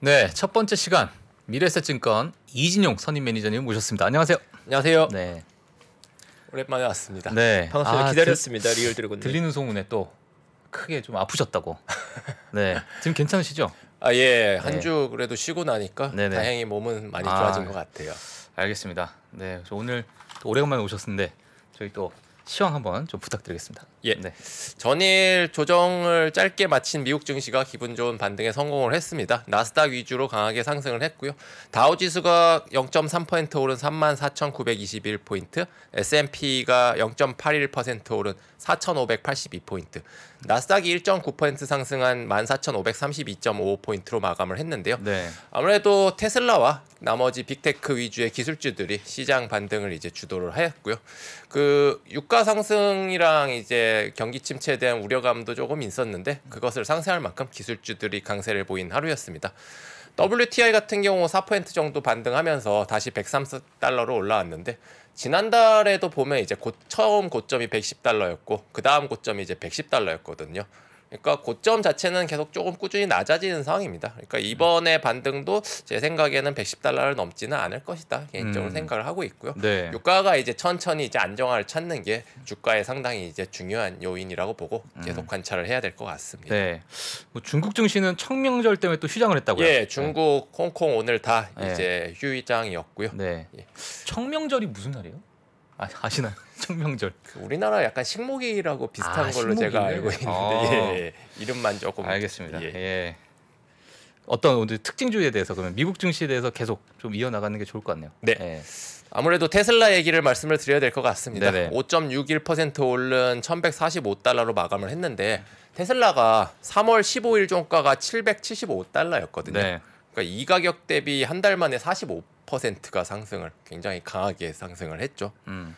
네, 첫 번째 시간 미래에셋증권 이진용 선임 매니저님 모셨습니다. 안녕하세요. 안녕하세요. 네, 오랜만에 왔습니다. 네. 평소에 아, 기다렸습니다. real dragon. 들, 들리는 소문에 또 크게 좀 아프셨다고. 네, 지금 괜찮으시죠? 아 예, 네. 한주 그래도 쉬고 나니까 네네. 다행히 몸은 많이 아. 좋아진 것 같아요. 알겠습니다. 네, 저 오늘 또 오래간만에 오셨는데 저희 또 시황 한번 좀 부탁드리겠습니다. 예. 네, 전일 조정을 짧게 마친 미국 증시가 기분 좋은 반등에 성공을 했습니다. 나스닥 위주로 강하게 상승을 했고요. 다우 지수가 0.3% 오른 34,921포인트, S&P가 0.81% 오른 4,582포인트, 나스닥이 1.9% 상승한 14,532.55포인트로 마감을 했는데요. 네, 아무래도 테슬라와 나머지 빅테크 위주의 기술주들이 시장 반등을 이제 주도를 하였고요. 그 유가 상승이랑 이제 경기 침체에 대한 우려감도 조금 있었는데 그것을 상쇄할 만큼 기술주들이 강세를 보인 하루였습니다. WTI 같은 경우 4% 정도 반등하면서 다시 130달러로 올라왔는데 지난달에도 보면 이제 고, 처음 고점이 110달러였고 그 다음 고점이 이제 110달러였거든요. 그러니까 고점 자체는 계속 조금 꾸준히 낮아지는 상황입니다. 그러니까 이번에 반등도 제 생각에는 110달러를 넘지는 않을 것이다 개인적으로 음. 생각을 하고 있고요. 네. 유가가 이제 천천히 이제 안정화를 찾는 게 주가에 상당히 이제 중요한 요인이라고 보고 계속 관찰을 해야 될 것 같습니다. 네. 뭐 중국 증시는 청명절 때문에 또 휴장을 했다고요? 예, 중국, 홍콩 오늘 다 네. 이제 휴일장이었고요. 네. 예. 청명절이 무슨 날이에요? 아, 아시나요? 청명절. 그 우리나라 약간 식목일하고 비슷한 아, 걸로 제가. 알고 있는데 아. 예, 예. 이름만 조금 알겠습니다. 예. 예. 어떤 오늘 특징주에 대해서 그러면 미국 증시에 대해서 계속 좀 이어나가는 게 좋을 것 같네요. 네. 예. 아무래도 테슬라 얘기를 말씀을 드려야 될 것 같습니다. 네네. 5.61% 오른 1,145달러로 마감을 했는데 테슬라가 3월 15일 종가가 775달러였거든요. 네. 그러니까 이 가격 대비 한 달 만에 45%가 상승을 굉장히 강하게 상승을 했죠. 음.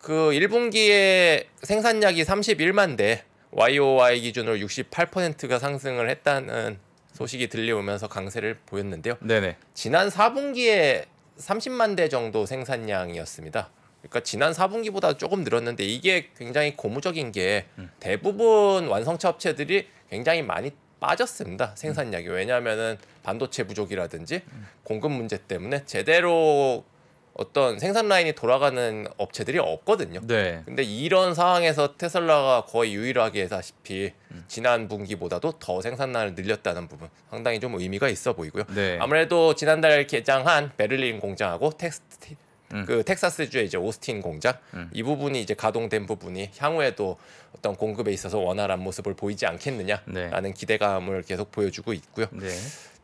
그 1분기에 생산량이 31만 대, YOY 기준으로 68%가 상승을 했다는 소식이 들려오면서 강세를 보였는데요. 네네. 지난 4분기에 30만 대 정도 생산량이었습니다. 그러니까 지난 4분기보다 조금 늘었는데 이게 굉장히 고무적인 게 음. 대부분 완성차 업체들이 굉장히 많이 빠졌습니다. 생산량이 왜냐하면은 반도체 부족이라든지 공급 문제 때문에 제대로 어떤 생산 라인이 돌아가는 업체들이 없거든요. 네. 근데 이런 상황에서 테슬라가 거의 유일하게 다시피 지난 분기보다도 더 생산량을 늘렸다는 부분 상당히 좀 의미가 있어 보이고요. 네. 아무래도 지난달 개장한 베를린 공장하고 텍스 음. 그 텍사스주의 이제 오스틴 공장 음. 이 부분이 이제 가동된 부분이 향후에도 어떤 공급에 있어서 원활한 모습을 보이지 않겠느냐라는 네. 기대감을 계속 보여주고 있고요. 네.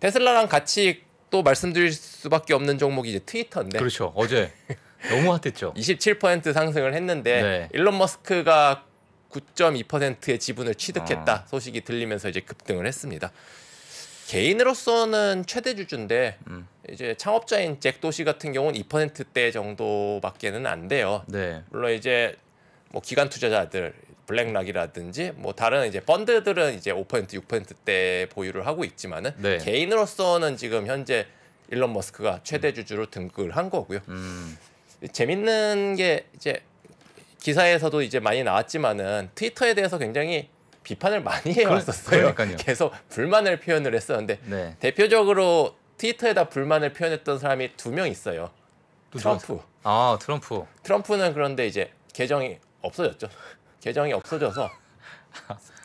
테슬라랑 같이 또 말씀드릴 수밖에 없는 종목이 이제 트위터인데 그렇죠. 어제 너무 핫했죠. 27% 상승을 했는데 네. 일론 머스크가 9.2%의 지분을 취득했다 소식이 들리면서 이제 급등을 했습니다. 개인으로서는 최대 주주인데 음. 이제 창업자인 잭 도시 같은 경우는 2%대 정도밖에는 안 돼요. 네. 물론 이제 뭐 기관 투자자들 블랙락이라든지 뭐 다른 이제 펀드들은 이제 5% 6%대 보유를 하고 있지만은 네. 개인으로서는 지금 현재 일론 머스크가 최대 주주로 등극을 한 거고요. 음. 재밌는 게 이제 기사에서도 이제 많이 나왔지만은 트위터에 대해서 굉장히 비판을 많이 해왔었어요. 계속 불만을 표현을 했었는데 네. 대표적으로 트위터에다 불만을 표현했던 사람이 두 명 있어요. 또 트럼프. 아, 트럼프. 트럼프는 그런데 이제 계정이 없어졌죠. 계정이 없어져서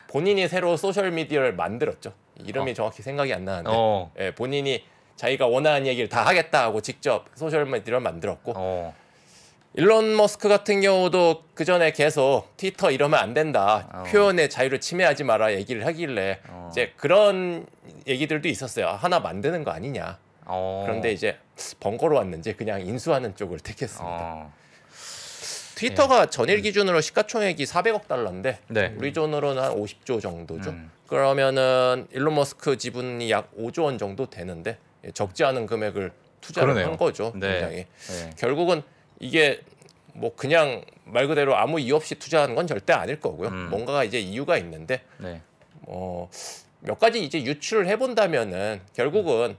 본인이 새로 소셜 미디어를 만들었죠. 이름이 정확히 생각이 안 나는데 어. 예, 본인이 자기가 원하는 얘기를 다 하겠다 하고 직접 소셜 미디어를 만들었고 어. 일론 머스크 같은 경우도 그 전에 계속 트위터 이러면 안 된다 어. 표현의 자유를 침해하지 마라 얘기를 하길래 어. 이제 그런 얘기들도 있었어요 하나 만드는 거 아니냐 어. 그런데 이제 번거로웠는지 그냥 인수하는 쪽을 택했습니다 어. 트위터가 전일 기준으로 시가총액이 400억 달러인데 네. 우리 돈으로는 한 50조 정도죠 음. 그러면은 일론 머스크 지분이 약 5조 원 정도 되는데 예, 적지 않은 금액을 투자를 그러네요. 한 거죠 네. 굉장히 네. 결국은 이게 뭐 그냥 말 그대로 아무 이유 없이 투자하는 건 절대 아닐 거고요. 음. 뭔가가 이제 이유가 있는데 네. 어, 몇 가지 이제 유출을 해본다면은 결국은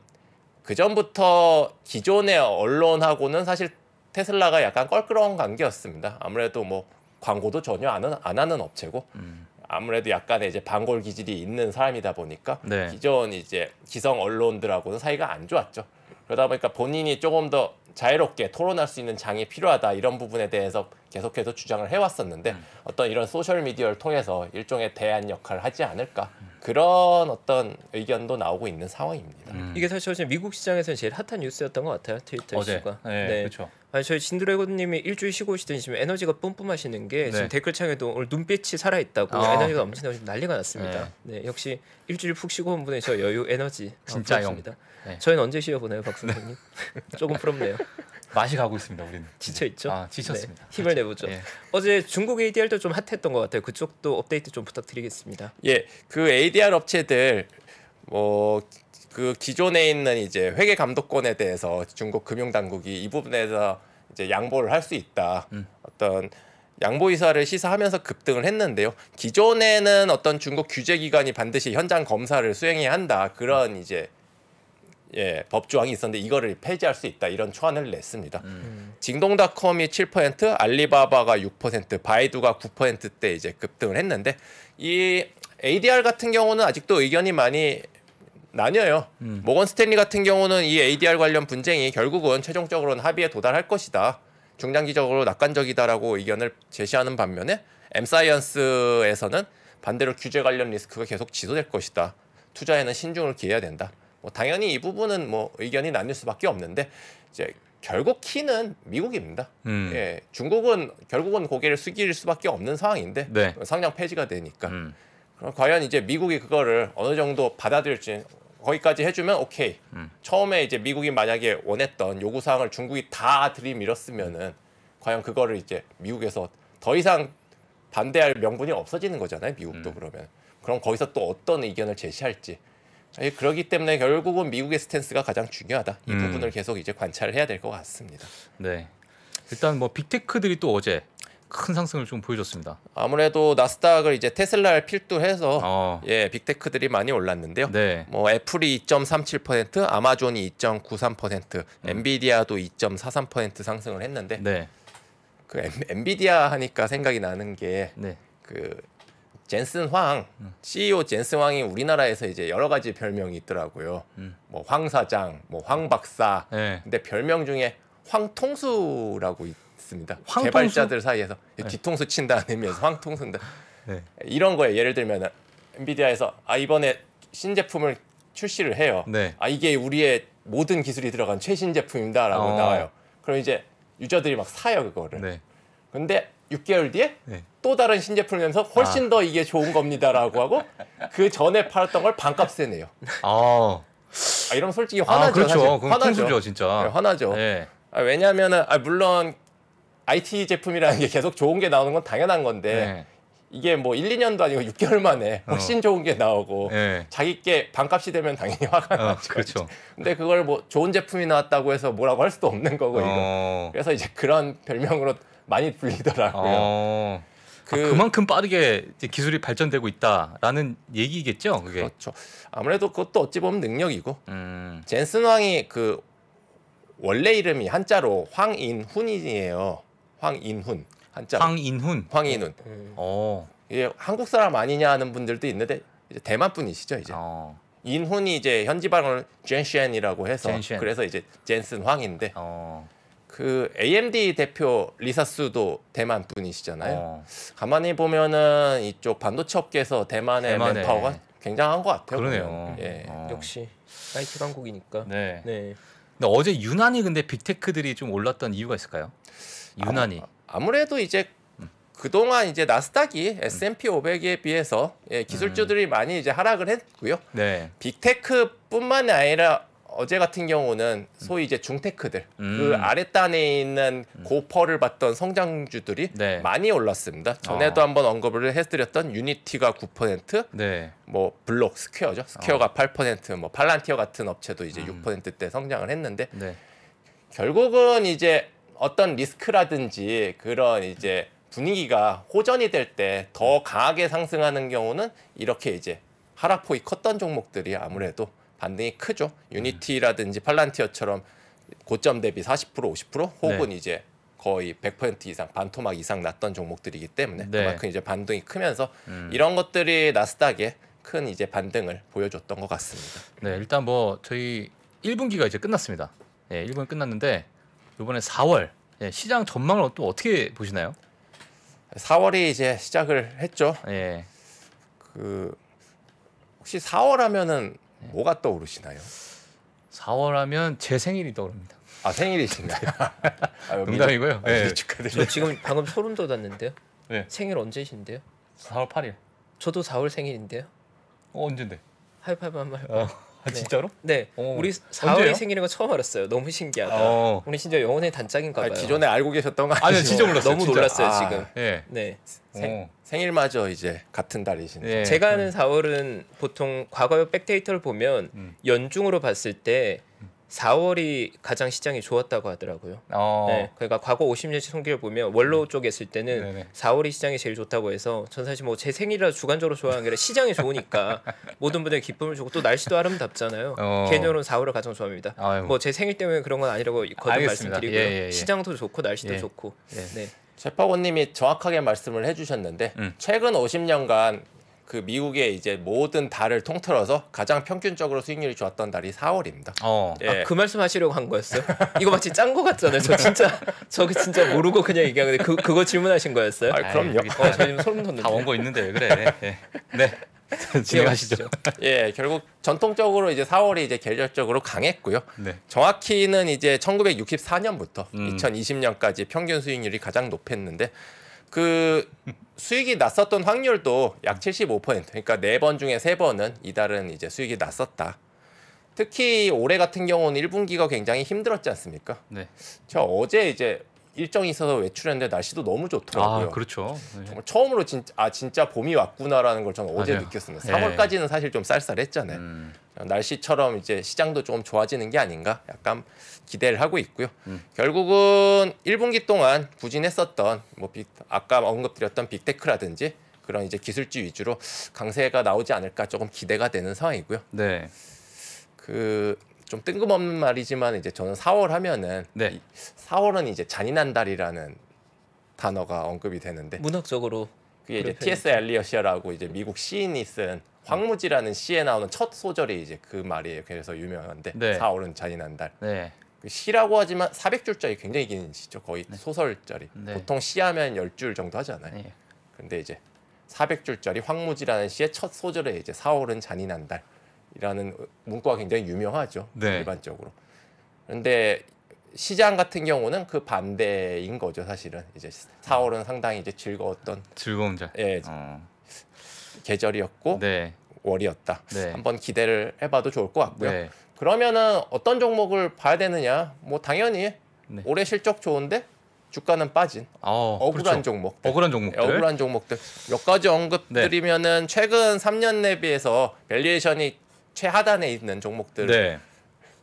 그 전부터 기존의 언론하고는 사실 테슬라가 약간 껄끄러운 관계였습니다. 아무래도 뭐 광고도 전혀 안, 하- 안 하는 업체고 음. 아무래도 약간의 이제 반골 기질이 있는 사람이다 보니까 네. 기존 이제 기성 언론들하고는 사이가 안 좋았죠. 그러다 보니까 본인이 조금 더 자유롭게 토론할 수 있는 장이 필요하다 이런 부분에 대해서 계속해서 주장을 해왔었는데 어떤 이런 소셜 미디어를 통해서 일종의 대안 역할을 하지 않을까 그런 어떤 의견도 나오고 있는 상황입니다. 음. 이게 사실 어제 미국 시장에서는 제일 핫한 뉴스였던 것 같아요. 트위터 어제. 이슈가. 네, 그렇죠. 아니 저희 진드래곤님이 일주일 쉬고 오시더니 지금 에너지가 뿜뿜하시는 게 네. 지금 댓글창에도 오늘 눈빛이 살아 있다고 아. 에너지가 넘치다고 지금 난리가 났습니다. 네. 역시 일주일 푹 쉬고 온 분의 저 여유 에너지 아, 진짜요. 부럽습니다. 네. 저희는 언제 쉬어 보나요, 박 선생님? 조금 부럽네요. 맛이 가고 있습니다. 우리는 지쳐 있죠? 아, 지쳤습니다. 네, 힘을 내보죠. 예. 어제 중국 ADR도 좀 핫했던 것 같아요. 그쪽도 업데이트 좀 부탁드리겠습니다. 예, 그 ADR 업체들 뭐 그 기존에 있는 이제 회계 감독권에 대해서 중국 금융 당국이 이 부분에서 이제 양보를 할 수 있다. 음. 어떤 양보 의사를 시사하면서 급등을 했는데요. 기존에는 어떤 중국 규제 기관이 반드시 현장 검사를 수행해야 한다. 그런 이제 예, 법 조항이 있었는데 이거를 폐지할 수 있다. 이런 초안을 냈습니다. 음. 징동닷컴이 7%, 알리바바가 6%, 바이두가 9%대 이제 급등을 했는데 이 ADR 같은 경우는 아직도 의견이 많이 나뉘어요. 음. 모건 스탠리 같은 경우는 이 ADR 관련 분쟁이 결국은 최종적으로는 합의에 도달할 것이다. 중장기적으로 낙관적이다라고 의견을 제시하는 반면에 엠사이언스에서는 반대로 규제 관련 리스크가 계속 지속될 것이다. 투자에는 신중을 기해야 된다. 뭐 당연히 이 부분은 뭐 의견이 나뉠 수밖에 없는데 이제 결국 키는 미국입니다. 음. 예, 중국은 결국은 고개를 숙일 수밖에 없는 상황인데 네. 상장 폐지가 되니까 음. 그럼 과연 이제 미국이 그거를 어느 정도 받아들일지 거기까지 해주면 오케이. 음. 처음에 이제 미국이 만약에 원했던 요구 사항을 중국이 다 들이밀었으면은 과연 그거를 이제 미국에서 더 이상 반대할 명분이 없어지는 거잖아요. 미국도 음. 그러면 그럼 거기서 또 어떤 의견을 제시할지. 예, 그러기 때문에 결국은 미국의 스탠스가 가장 중요하다. 이 음. 부분을 계속 이제 관찰을 해야 될 것 같습니다. 네. 일단 뭐 빅테크들이 또 어제 큰 상승을 좀 보여줬습니다. 아무래도 나스닥을 이제 테슬라를 필두로 해서 어. 예 빅테크들이 많이 올랐는데요. 네. 뭐 애플이 2.37%, 아마존이 2.93%, 엔비디아도 2.43% 상승을 했는데 네. 그 엔, 엔비디아 하니까 생각이 나는 게 네. 그 젠슨 황 CEO 젠슨 황이 우리나라에서 이제 여러 가지 별명이 있더라고요. 음. 뭐황 사장, 뭐황 박사. 네. 근데 별명 중에 황통수라고 있습니다. 황통수? 개발자들 사이에서 네. 뒤통수 친다는 의미에서 황통수인데 네. 이런 거에 예를 들면 엔비디아에서 아 이번에 신제품을 출시를 해요. 네. 아 이게 우리의 모든 기술이 들어간 최신 제품입니다라고 어. 나와요. 그럼 이제 유저들이 막 사요 그거를. 네. 근데 6개월 뒤에 네. 또 다른 신제품을 내면서 훨씬 더 이게 좋은 겁니다라고 하고 그 전에 팔았던 걸 반값에 내요. 아. 아 이러면 솔직히 화나죠. 아, 그렇죠. 사실. 그건 통수죠, 진짜. 네, 화나죠. 네. 아, 왜냐하면은 아, 물론 IT 제품이라는 게 계속 좋은 게 나오는 건 당연한 건데 네. 이게 뭐 1, 2년도 아니고 6개월 만에 훨씬 좋은 게 나오고 네. 자기 게 반값이 되면 당연히 화가 어, 나죠. 그렇죠. 근데 그걸 뭐 좋은 제품이 나왔다고 해서 뭐라고 할 수도 없는 거고 이거. 어. 그래서 이제 그런 별명으로 많이 불리더라고요. 어. 그, 그- 아, 그만큼 빠르게 이제 기술이 발전되고 있다라는 얘기겠죠, 그게. 그렇죠. 아무래도 그것도 어찌 보면 능력이고 음. 젠슨 황이 그 원래 이름이 한자로 황인훈이에요. 황인훈 한자. 황인훈. 황인훈. 음. 어. 이게 한국 사람 아니냐 하는 분들도 있는데 이제 대만 분이시죠 이제. 어. 인훈이 이제 현지 발음을 젠쉔이라고 해서 젠쉔. 그래서 이제 젠슨 황인데 어. 그 AMD 대표 리사스도 대만 분이시잖아요. 어. 가만히 보면은 이쪽 반도체 업계에서 대만의 대만의- 맨파워가 굉장한 것 같아요. 그러네요. 보면. 예. 어. 역시 IT 강국이니까. 네. 네. 근데 어제 유난히 근데 빅테크들이 좀 올랐던 이유가 있을까요? 유난히. 아, 무래도 이제 그동안 이제 나스닥이 S&P 500에 비해서 예, 기술주들이 많이 이제 하락을 했고요. 네. 빅테크뿐만 아니라 어제 같은 경우는 소위 이제 중테크들 음. 그 아랫단에 있는 고PER를 받던 성장주들이 네. 많이 올랐습니다. 전에도 어. 한번 언급을 해드렸던 유니티가 9%, 네. 뭐 블록 스퀘어죠. 스퀘어가 8%, 뭐 팔란티어 같은 업체도 이제 어. 음. 6%대 성장을 했는데 네. 결국은 이제 어떤 리스크라든지 그런 이제 분위기가 호전이 될 때 더 강하게 상승하는 경우는 이렇게 이제 하락폭이 컸던 종목들이 아무래도 반등이 크죠. 유니티라든지 팔란티어처럼 고점 대비 40% 50% 혹은 이제 거의 100% 이상 반토막 이상 났던 종목들이기 때문에 네. 그만큼 이제 반등이 크면서 음. 이런 것들이 나스닥에 큰 이제 반등을 보여줬던 것 같습니다. 네, 일단 뭐 저희 1분기가 이제 끝났습니다. 예, 1분 끝났는데 이번에 4월 예, 시장 전망을 또 어떻게 보시나요? 4월이 이제 시작을 했죠. 예. 그 혹시 4월 하면은 네. 뭐가 떠오르시나요? 4월 하면 제 생일이 떠오릅니다. 아 생일이신가요? 아, 농담이고요. 미- 아, 예. 미리 축하드립니다. 저 지금 방금 소름 돋았는데요. 네. 생일 언제신데요? 4월 8일. 저도 4월 생일인데요. 어, 언젠데? 하이파이브 한번. 어, 아, 네. 진짜로? 네, 어. 우리 언제요? 4월이 생일인 거 처음 알았어요. 너무 신기하다. 어. 우리 진짜 영혼의 단짝인가 아, 봐요. 기존에 알고 계셨던 거 아니요, 아니죠? 진짜 몰랐어요. 너무 진짜. 놀랐어요 아. 지금. 예. 네, 생, 어. 생일마저 이제 같은 달이신데. 예. 제가 아는 4월은 보통 과거 백데이터를 보면 음. 연중으로 봤을 때 4월이 가장 시장이 좋았다고 하더라고요. 어. 네, 그러니까 과거 50년치 통계를 보면 원로 쪽에 있을 때는 네네. 4월이 시장이 제일 좋다고 해서 전 사실 뭐 제 생일이라 주관적으로 좋아하는 게 아니라 시장이 좋으니까 모든 분들이 기쁨을 주고 또 날씨도 아름답잖아요. 어. 개인적으로는 4월을 가장 좋아합니다. 뭐 제 생일 때문에 그런 건 아니라고 거듭 알겠습니다. 말씀드리고요. 예, 예, 예. 시장도 좋고 날씨도 예. 좋고. 예. 네. 제파고님이 정확하게 말씀을 해주셨는데 음. 최근 50년간 그 미국의 이제 모든 달을 통틀어서 가장 평균적으로 수익률이 좋았던 달이 4월입니다. 어. 예. 아, 그 말씀 하시려고 한 거였어요? 이거 마치 짠 거 같잖아요. 저 진짜 저 진짜 모르고 그냥 얘기한 건데 그 그거 질문하신 거였어요? 아, 그럼요. 여기 어, 저 지금 소름 돋는데. 다 원고 있는데 왜 그래? 예. 네. 진행하시죠. 예, 결국 전통적으로 이제 4월이 이제 계절적으로 강했고요. 네. 정확히는 이제 1964년부터 음. 2020년까지 평균 수익률이 가장 높았는데 그 수익이 났었던 확률도 약 75% 그러니까 네 번 중에 세 번은 이달은 이제 수익이 났었다. 특히 올해 같은 경우는 1분기가 굉장히 힘들었지 않습니까? 네. 제가 어제 이제 일정이 있어서 외출했는데 날씨도 너무 좋더라고요. 아, 그렇죠. 네. 정말 처음으로 진짜 아 진짜 봄이 왔구나라는 걸 저는 어제 맞아요. 느꼈습니다. 예. 3월까지는 사실 좀 쌀쌀했잖아요. 음. 날씨처럼 이제 시장도 좀 좋아지는 게 아닌가 약간 기대를 하고 있고요. 음. 결국은 1분기 동안 부진했었던 뭐 빅, 아까 언급드렸던 빅테크라든지 그런 이제 기술주 위주로 강세가 나오지 않을까 조금 기대가 되는 상황이고요. 네. 그 좀 뜬금없는 말이지만 이제 저는 4월 하면은 네. 이 4월은 이제 잔인한 달이라는 단어가 언급이 되는데 문학적으로 그게 이제 T.S. 엘리엇이라고 이제 미국 시인이 쓴 황무지라는 시에 나오는 첫 소절이 이제 그 말이에요. 그래서 유명한데 네. 4월은 잔인한 달. 네. 그 시라고 하지만 400줄짜리 굉장히 긴 시죠. 거의 소설짜리. 네. 보통 시하면 10줄 정도 하잖아요. 네. 근데 이제 400줄짜리 황무지라는 시의 첫 소절에 이제 4월은 잔인한 달이라는 문구가 굉장히 유명하죠. 네. 일반적으로. 그런데 시장 같은 경우는 그 반대인 거죠, 사실은. 이제 4월은 상당히 이제 즐거웠던 즐거운 자. 예, 어. 계절이었고 네. 월이었다. 네. 한번 기대를 해봐도 좋을 것 같고요. 네. 그러면은 어떤 종목을 봐야 되느냐? 뭐 당연히 네. 올해 실적 좋은데 주가는 빠진 어, 억울한 그렇죠. 종목들. 억울한 종목들. 억울한 종목들 몇 가지 언급드리면은 최근 3년 대비해서 밸류에이션이 최하단에 있는 종목들 네.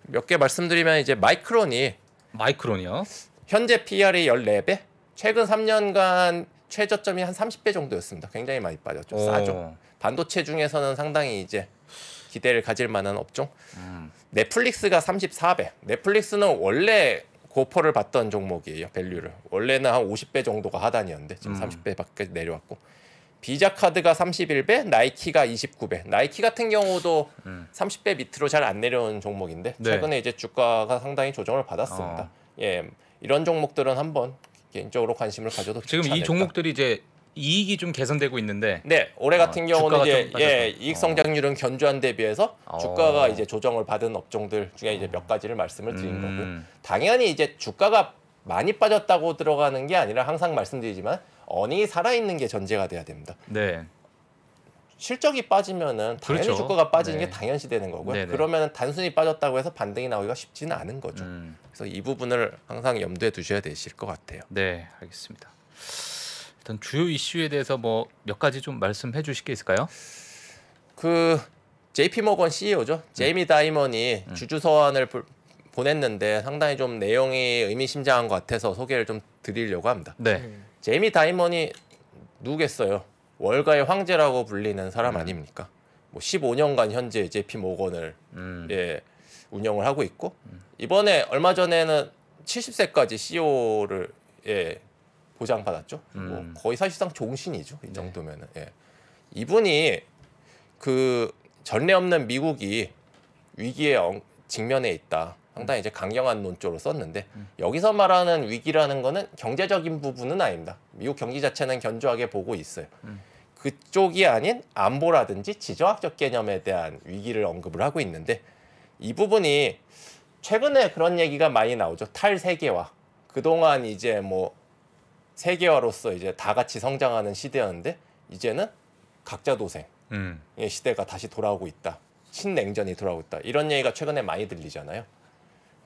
몇개 말씀드리면 이제 마이크론이 마이크론이요. 현재 PER이 14배, 최근 3년간 최저점이 한 30배 정도였습니다. 굉장히 많이 빠졌죠. 오. 싸죠. 반도체 중에서는 상당히 이제 기대를 가질 만한 업종. 음. 넷플릭스가 34배. 넷플릭스는 원래 고퍼를 받던 종목이에요. 밸류를. 원래는 한 50배 정도가 하단이었는데 지금 음. 30배밖에 내려왔고. 비자 카드가 31배, 나이키가 29배. 나이키 같은 경우도 음. 30배 밑으로 잘 안 내려온 종목인데 네. 최근에 이제 주가가 상당히 조정을 받았습니다. 어. 예, 이런 종목들은 한번 개인적으로 관심을 가져도 지금 이 않을까. 종목들이 이제 이익이 좀 개선되고 있는데 네, 올해 어, 같은 경우는 주가가 이제 좀 예. 이익 성장률은 견조한 대비해서 어. 주가가 이제 조정을 받은 업종들 중에 이제 몇 가지를 말씀을 드린 거고요. 음. 당연히 이제 주가가 많이 빠졌다고 들어가는 게 아니라 항상 말씀드리지만 어닝이 살아 있는 게 전제가 돼야 됩니다. 네. 실적이 빠지면은 당연히 그렇죠. 주가가 빠지는 네. 게 당연시 되는 거고요. 네네. 그러면은 단순히 빠졌다고 해서 반등이 나오기가 쉽지는 않은 거죠. 음. 그래서 이 부분을 항상 염두에 두셔야 되실 것 같아요. 네, 알겠습니다. 일단 주요 이슈에 대해서 뭐 몇 가지 좀 말씀해 주실 게 있을까요? 그 JP 모건 CEO죠. 제이미 다이먼이 주주 서한을 부- 보냈는데 상당히 좀 내용이 의미심장한 것 같아서 소개를 좀 드리려고 합니다. 네. 음. 제이미 다이먼이 누구겠어요? 월가의 황제라고 불리는 사람 음. 아닙니까? 뭐 15년간 현재 JP 모건을 음. 예, 운영을 하고 있고 이번에 얼마 전에는 70세까지 CEO를 예 보장받았죠. 음. 뭐 거의 사실상 종신이죠. 이 네. 정도면은 예. 이분이 그 전례 없는 미국이 위기에 엉- 직면해 있다. 상당히 이제 강경한 논조로 썼는데 여기서 말하는 위기라는 거는 경제적인 부분은 아닙니다. 미국 경기 자체는 견조하게 보고 있어요. 그쪽이 아닌 안보라든지 지정학적 개념에 대한 위기를 언급을 하고 있는데 이 부분이 최근에 그런 얘기가 많이 나오죠. 탈세계화. 그동안 이제 뭐 세계화로서 이제 다 같이 성장하는 시대였는데 이제는 각자 도생. 음. 의 시대가 다시 돌아오고 있다. 신냉전이 돌아오고 있다. 이런 얘기가 최근에 많이 들리잖아요.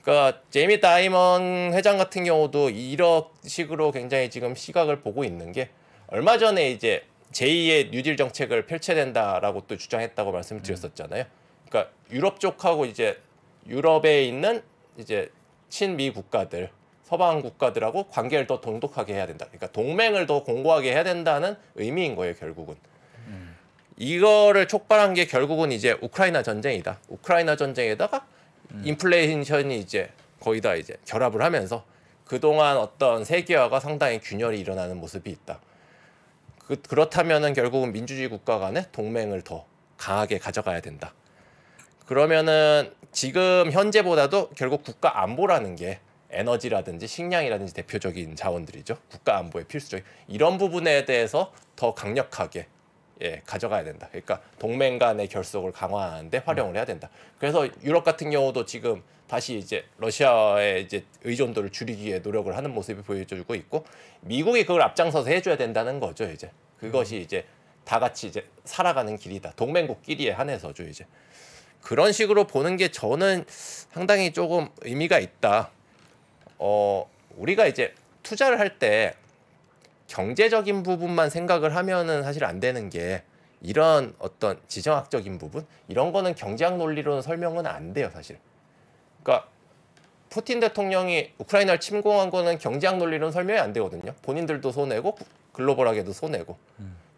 그러니까 제이미 다이먼 회장 같은 경우도 이런 식으로 굉장히 지금 시각을 보고 있는 게 얼마 전에 이제 제2의 뉴딜 정책을 펼쳐야 된다라고 또 주장했다고 말씀을 드렸었잖아요. 그러니까 유럽 쪽하고 이제 유럽에 있는 이제 친미 국가들 서방 국가들하고 관계를 더 돈독하게 해야 된다. 그러니까 동맹을 더 공고하게 해야 된다는 의미인 거예요, 결국은. 이거를 촉발한 게 결국은 이제 우크라이나 전쟁이다. 우크라이나 전쟁에다가 인플레이션이 이제 거의 다 이제 결합을 하면서 그동안 어떤 세계화가 상당히 균열이 일어나는 모습이 있다. 그, 그렇다면은 결국은 민주주의 국가 간의 동맹을 더 강하게 가져가야 된다. 그러면은 지금 현재보다도 결국 국가 안보라는 게 에너지라든지 식량이라든지 대표적인 자원들이죠. 국가 안보에 필수적인 이런 부분에 대해서 더 강력하게 예, 가져가야 된다. 그러니까 동맹 간의 결속을 강화하는데 활용을 해야 된다. 그래서 유럽 같은 경우도 지금 다시 이제 러시아의 이제 의존도를 줄이기 위해 노력을 하는 모습이 보여주고 있고 미국이 그걸 앞장서서 해줘야 된다는 거죠. 이제 그것이 이제 다 같이 이제 살아가는 길이다. 동맹국끼리에 한해서죠. 이제 그런 식으로 보는 게 저는 상당히 조금 의미가 있다. 어, 우리가 이제 투자를 할 때 경제적인 부분만 생각을 하면은 사실 안 되는 게 이런 어떤 지정학적인 부분 이런 거는 경제학 논리로는 설명은 안 돼요 사실. 그러니까 푸틴 대통령이 우크라이나를 침공한 거는 경제학 논리로는 설명이 안 되거든요. 본인들도 손해고 구- 글로벌하게도 손해고.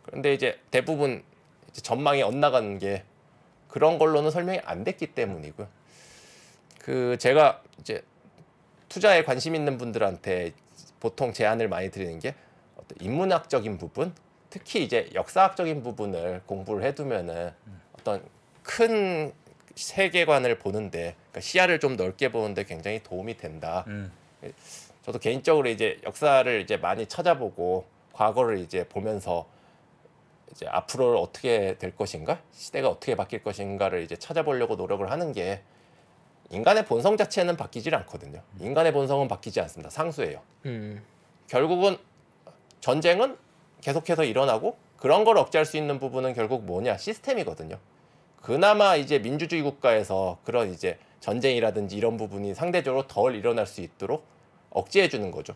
그런데 이제 대부분 이제 전망이 엇나가는 게 그런 걸로는 설명이 안 됐기 때문이고요. 그 제가 이제 투자에 관심 있는 분들한테 보통 제안을 많이 드리는 게 어떤 인문학적인 부분, 특히 이제 역사학적인 부분을 공부를 해두면은 어떤 큰 세계관을 보는데 그러니까 시야를 좀 넓게 보는데 굉장히 도움이 된다. 음. 저도 개인적으로 이제 역사를 이제 많이 찾아보고 과거를 이제 보면서 이제 앞으로 어떻게 될 것인가 시대가 어떻게 바뀔 것인가를 이제 찾아보려고 노력을 하는 게 인간의 본성 자체는 바뀌질 않거든요. 인간의 본성은 바뀌지 않습니다. 상수예요. 음. 결국은 전쟁은 계속해서 일어나고 그런 걸 억제할 수 있는 부분은 결국 뭐냐 시스템이거든요. 그나마 이제 민주주의 국가에서 그런 이제 전쟁이라든지 이런 부분이 상대적으로 덜 일어날 수 있도록 억제해 주는 거죠.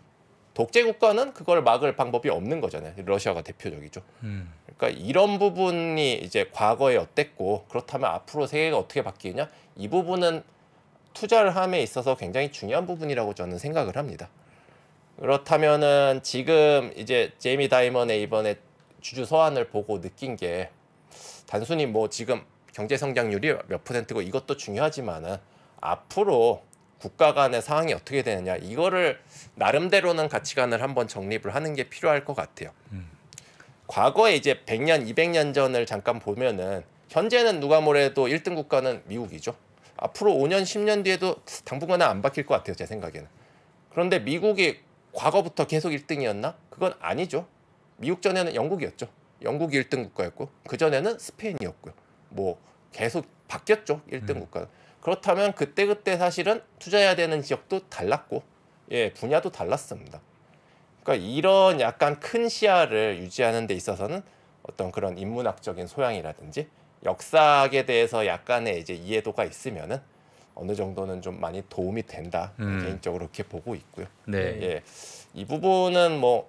독재 국가는 그걸 막을 방법이 없는 거잖아요. 러시아가 대표적이죠. 음. 그러니까 이런 부분이 이제 과거에 어땠고 그렇다면 앞으로 세계가 어떻게 바뀌느냐 이 부분은 투자를 함에 있어서 굉장히 중요한 부분이라고 저는 생각을 합니다. 그렇다면은 지금 이제 제이미 다이먼의 이번에 주주 서한을 보고 느낀 게 단순히 뭐 지금 경제 성장률이 몇 퍼센트고 이것도 중요하지만은 앞으로 국가 간의 상황이 어떻게 되느냐 이거를 나름대로는 가치관을 한번 정립을 하는 게 필요할 것 같아요. 과거에 이제 100년, 200년 전을 잠깐 보면은 현재는 누가 뭐래도 1등 국가는 미국이죠. 앞으로 5년, 10년 뒤에도 당분간은 안 바뀔 것 같아요, 제 생각에는. 그런데 미국이 과거부터 계속 1등이었나? 그건 아니죠. 미국 전에는 영국이었죠. 영국이 1등 국가였고 그 전에는 스페인이었고요. 뭐 계속 바뀌었죠. 1등 국가는. 그렇다면 그때 그때 사실은 투자해야 되는 지역도 달랐고 예 분야도 달랐습니다. 그러니까 이런 약간 큰 시야를 유지하는 데 있어서는 어떤 그런 인문학적인 소양이라든지 역사학에 대해서 약간의 이제 이해도가 있으면은 어느 정도는 좀 많이 도움이 된다 음. 개인적으로 그렇게 보고 있고요. 네. 예, 이 부분은 뭐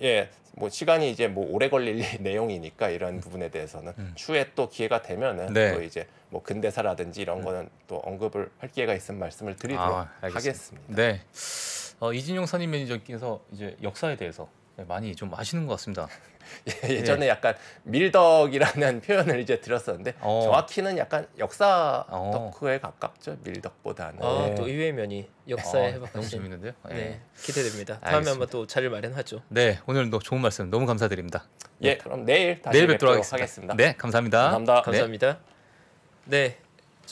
예, 뭐 시간이 이제 뭐 오래 걸릴 내용이니까 이런 부분에 대해서는 추후에 또 기회가 되면은 음. 네. 음. 또 이제 뭐 근대사라든지 이런 거는 또 언급을 할 기회가 있으면 말씀을 드리도록 아. 하겠습니다. 네. 어, 이진용 선임 매니저께서 이제 역사에 대해서 많이 좀 아시는 것 같습니다. 예 전에 약간 밀덕이라는 표현을 이제 들었었는데 어. 정확히는 약간 역사 어. 덕후에 가깝죠 밀덕보다는. 아, 네. 또 의외의 면이 역사에 어, 너무 해박하신. 재밌는데요. 예. 네, 기대됩니다. 다음에 알겠습니다. 한번 또 자리를 마련하죠. 네, 오늘도 좋은 말씀 너무 감사드립니다. 예, 그럼 내일 다시 내일 뵙도록 뵙도록 하겠습니다. 하겠습니다. 네, 감사합니다. 감사합니다. 네. 감사합니다. 네.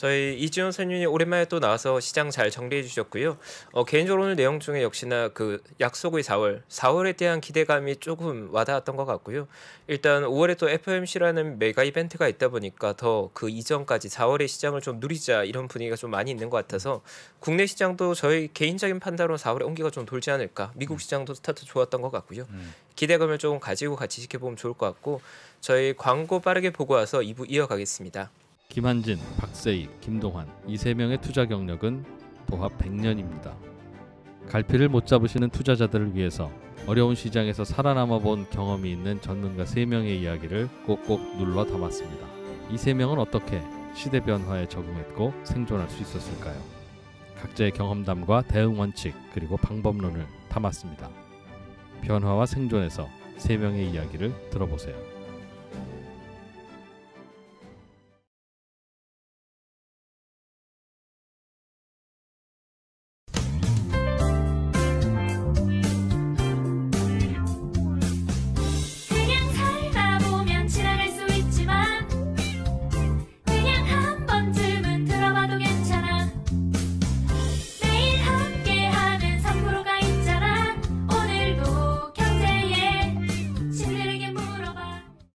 저희 이진용 선임님이 오랜만에 또 나와서 시장 잘 정리해 주셨고요. 어, 개인적으로 오늘 내용 중에 역시나 그 약속의 4월, 4월에 대한 기대감이 조금 와닿았던 것 같고요. 일단 5월에 또 FOMC라는 메가 이벤트가 있다 보니까 더 그 이전까지 4월의 시장을 좀 누리자 이런 분위기가 좀 많이 있는 것 같아서 국내 시장도 저희 개인적인 판단으로 4월에 온기가 좀 돌지 않을까. 미국 시장도 스타트 좋았던 것 같고요. 음. 기대감을 조금 가지고 같이 지켜보면 좋을 것 같고 저희 광고 빠르게 보고 와서 2부 이어가겠습니다. 김한진, 박세익, 김동환 이 세 명의 투자 경력은 도합 100년입니다. 갈피를 못 잡으시는 투자자들을 위해서 어려운 시장에서 살아남아 본 경험이 있는 전문가 3명의 이야기를 꼭꼭 눌러 담았습니다. 이세 명은 어떻게 시대 변화에 적응했고 생존할 수 있었을까요? 각자의 경험담과 대응 원칙 그리고 방법론을 담았습니다. 변화와 생존에서 세 명의 이야기를 들어보세요.